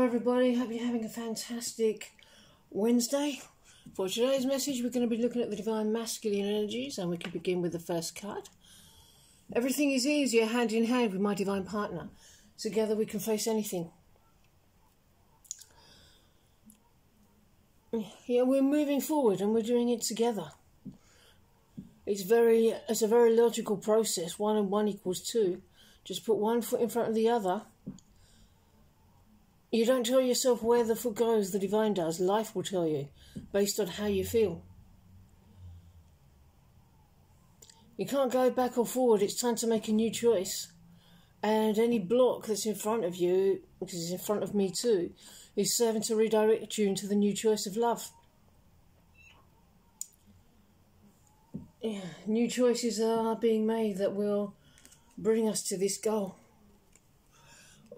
Hello, everybody. Hope you're having a fantastic Wednesday. For today's message, we're going to be looking at the divine masculine energies, and we can begin with the first card. Everything is easier hand in hand with my divine partner. Together, we can face anything. Yeah, we're moving forward and we're doing it together. It's very, it's a very logical process. One and one equals two. Just put one foot in front of the other you don't tell yourself where the foot goes, the divine does. Life will tell you, based on how you feel. You can't go back or forward, it's time to make a new choice. And any block that's in front of you, because it's in front of me too, is serving to redirect you into the new choice of love. Yeah, new choices are being made that will bring us to this goal.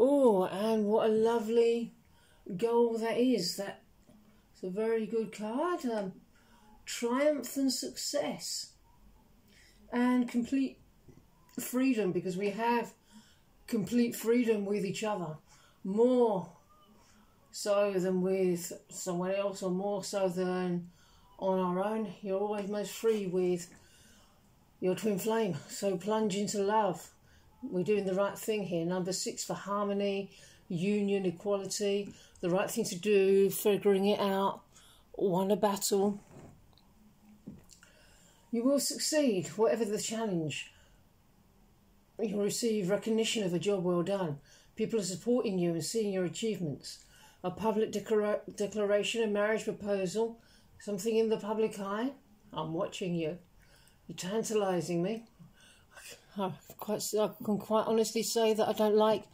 Oh, and what a lovely goal that is. That it's a very good card. Um, triumph and success, and complete freedom because we have complete freedom with each other, more so than with someone else, or more so than on our own. You're always most free with your twin flame. So plunge into love we're doing the right thing here. Number six for harmony, union, equality, the right thing to do, figuring it out, won a battle. You will succeed, whatever the challenge. You'll receive recognition of a job well done. People are supporting you and seeing your achievements. A public declara- declaration, a marriage proposal, something in the public eye. I'm watching you. You're tantalising me. I quite I can quite honestly say that I don't like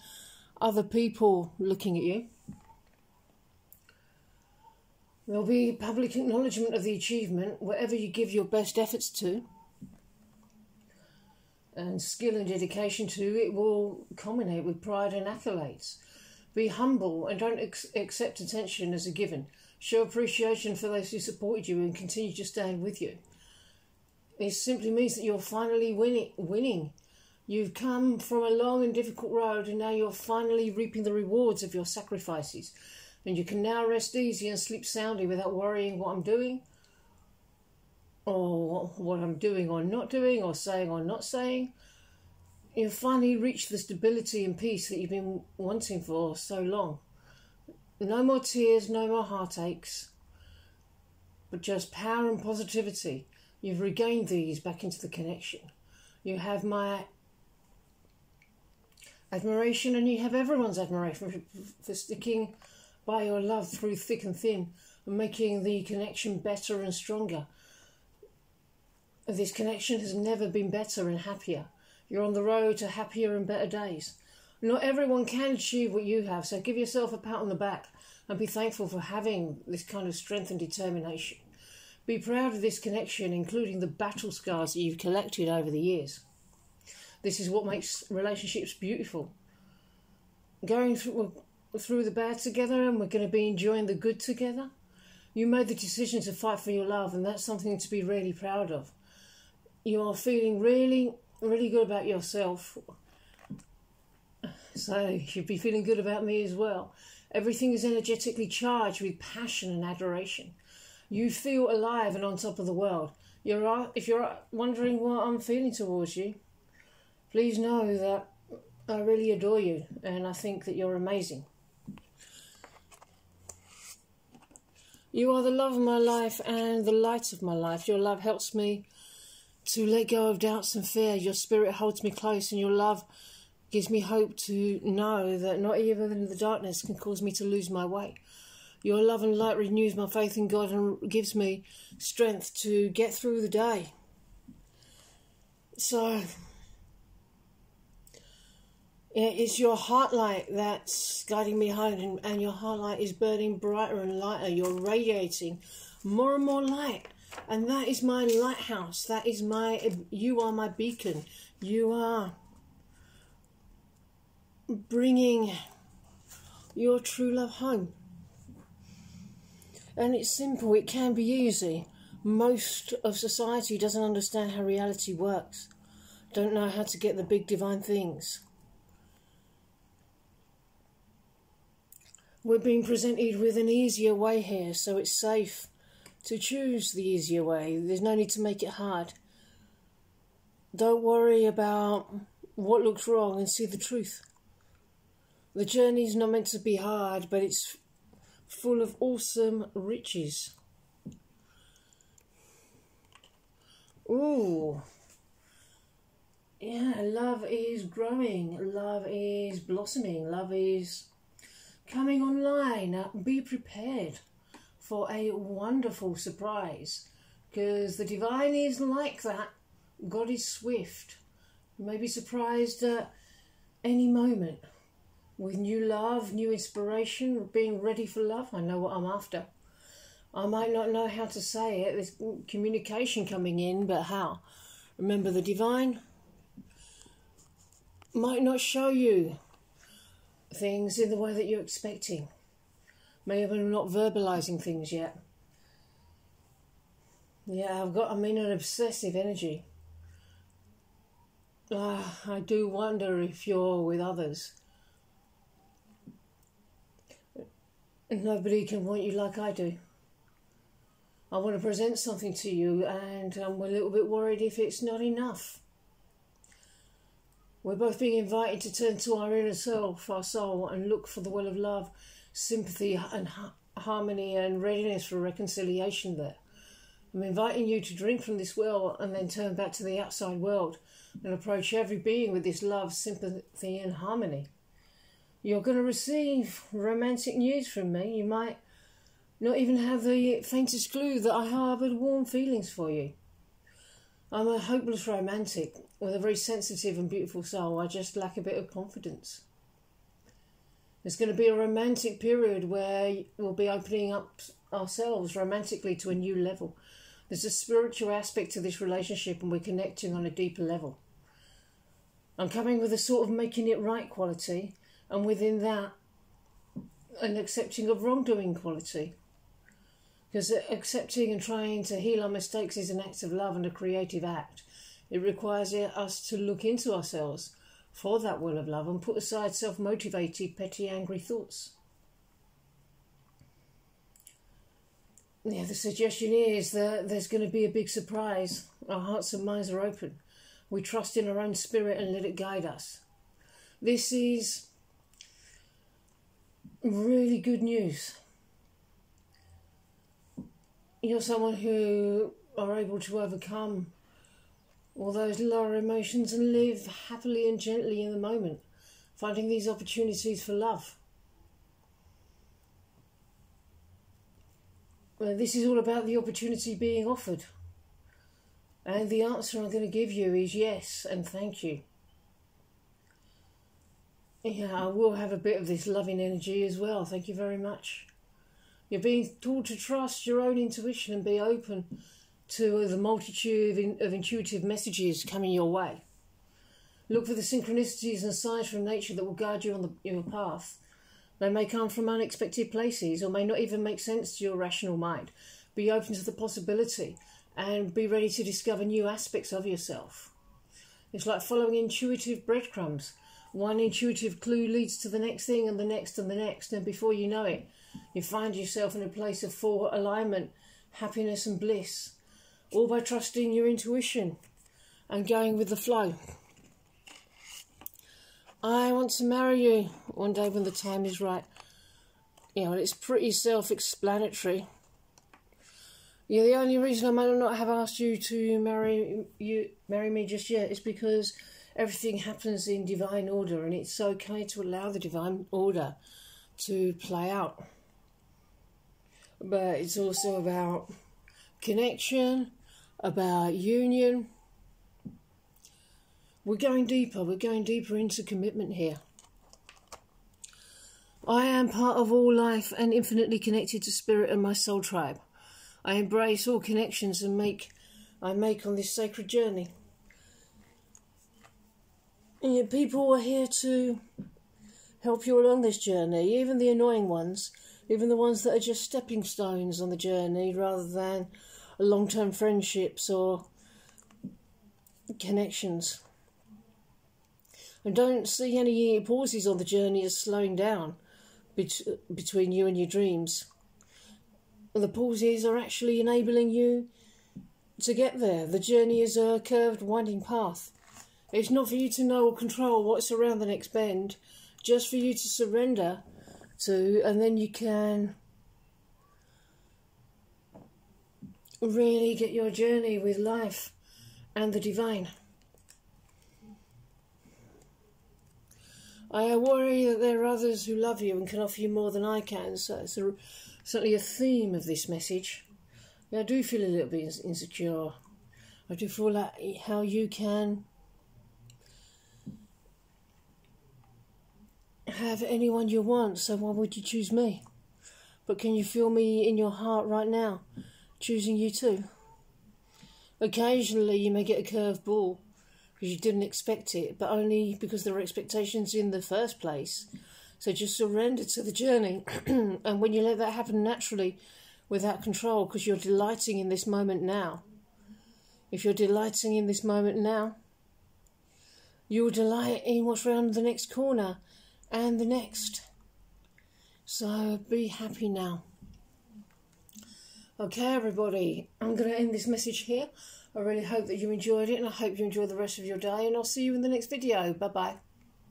other people looking at you. There'll be public acknowledgement of the achievement, whatever you give your best efforts to, and skill and dedication to, it will culminate with pride and accolades. Be humble and don't ex- accept attention as a given. Show appreciation for those who supported you and continue to stand with you. It simply means that you're finally winning. winning. You've come from a long and difficult road, and now you're finally reaping the rewards of your sacrifices. And you can now rest easy and sleep soundly without worrying what I'm doing, or what I'm doing or not doing, or saying or not saying. You've finally reached the stability and peace that you've been wanting for so long. No more tears, no more heartaches, but just power and positivity You've regained these back into the connection. You have my admiration, and you have everyone's admiration for, for sticking by your love through thick and thin and making the connection better and stronger. This connection has never been better and happier. You're on the road to happier and better days. Not everyone can achieve what you have, so give yourself a pat on the back and be thankful for having this kind of strength and determination. Be proud of this connection, including the battle scars that you've collected over the years. This is what makes relationships beautiful. Going through, through the bad together, and we're going to be enjoying the good together. You made the decision to fight for your love, and that's something to be really proud of. You are feeling really, really good about yourself. So you should be feeling good about me as well. Everything is energetically charged with passion and adoration. You feel alive and on top of the world. You're, if you're wondering what I'm feeling towards you, please know that I really adore you and I think that you're amazing. You are the love of my life and the light of my life. Your love helps me to let go of doubts and fear. Your spirit holds me close, and your love gives me hope to know that not even the darkness can cause me to lose my way. Your love and light renews my faith in God and gives me strength to get through the day. So, it's your heart light that's guiding me home, and, and your heart light is burning brighter and lighter. You're radiating more and more light, and that is my lighthouse. That is my, you are my beacon. You are bringing your true love home. And it's simple, it can be easy. Most of society doesn't understand how reality works, don't know how to get the big divine things. We're being presented with an easier way here, so it's safe to choose the easier way. There's no need to make it hard. Don't worry about what looks wrong and see the truth. The journey's not meant to be hard, but it's full of awesome riches. Ooh. Yeah, love is growing, love is blossoming, love is coming online. Be prepared for a wonderful surprise because the divine is like that. God is swift. You may be surprised at any moment with new love, new inspiration, being ready for love. I know what I'm after. I might not know how to say it, there's communication coming in, but how? Remember, the divine might not show you things in the way that you're expecting. Maybe been not verbalizing things yet. Yeah, I've got, I mean, an obsessive energy. Uh, I do wonder if you're with others. Nobody can want you like I do. I want to present something to you, and I'm a little bit worried if it's not enough. We're both being invited to turn to our inner self, our soul, and look for the well of love, sympathy, and ha- harmony, and readiness for reconciliation there. I'm inviting you to drink from this well and then turn back to the outside world and approach every being with this love, sympathy, and harmony. You're going to receive romantic news from me. You might not even have the faintest clue that I harboured warm feelings for you. I'm a hopeless romantic with a very sensitive and beautiful soul. I just lack a bit of confidence. There's going to be a romantic period where we'll be opening up ourselves romantically to a new level. There's a spiritual aspect to this relationship, and we're connecting on a deeper level. I'm coming with a sort of making it right quality, and within that, an accepting of wrongdoing quality. Because accepting and trying to heal our mistakes is an act of love and a creative act. It requires us to look into ourselves for that will of love and put aside self motivated, petty, angry thoughts. Yeah, the suggestion is that there's going to be a big surprise. Our hearts and minds are open. We trust in our own spirit and let it guide us. This is really good news you're someone who are able to overcome all those lower emotions and live happily and gently in the moment, finding these opportunities for love. Well, this is all about the opportunity being offered. And the answer I'm going to give you is yes and thank you. Yeah, I will have a bit of this loving energy as well. Thank you very much. You're being told to trust your own intuition and be open to the multitude of intuitive messages coming your way. Look for the synchronicities and signs from nature that will guide you on the, your path. They may come from unexpected places or may not even make sense to your rational mind. Be open to the possibility and be ready to discover new aspects of yourself. It's like following intuitive breadcrumbs. One intuitive clue leads to the next thing and the next and the next, and before you know it, you find yourself in a place of full alignment, happiness, and bliss, all by trusting your intuition and going with the flow. I want to marry you one day when the time is right. You know, it's pretty self explanatory. Yeah, the only reason I might not have asked you to marry you marry me just yet is because everything happens in divine order and it's okay to allow the divine order to play out but it's also about connection, about union. We're going deeper, we're going deeper into commitment here. I am part of all life and infinitely connected to spirit and my soul tribe. I embrace all connections and make I make on this sacred journey. And people are here to help you along this journey, even the annoying ones even the ones that are just stepping stones on the journey rather than long term friendships or connections. And don't see any pauses on the journey as slowing down, bet- between you and your dreams. The pauses are actually enabling you to get there. The journey is a curved, winding path. It's not for you to know or control what's around the next bend, just for you to surrender to, and then you can really get your journey with life and the divine. I worry that there are others who love you and can offer you more than I can, so it's a, certainly a theme of this message. I do feel a little bit insecure. I do feel like how you can have anyone you want, so why would you choose me? But can you feel me in your heart right now, choosing you too? Occasionally you may get a curved ball because you didn't expect it, but only because there were expectations in the first place. So just surrender to the journey. and when you let that happen naturally, without control, because you're delighting in this moment now, if you're delighting in this moment now, you will delight in what's around the next corner and the next. So be happy now. Okay, everybody, I'm going to end this message here. I really hope that you enjoyed it and I hope you enjoy the rest of your day and I'll see you in the next video. Bye bye.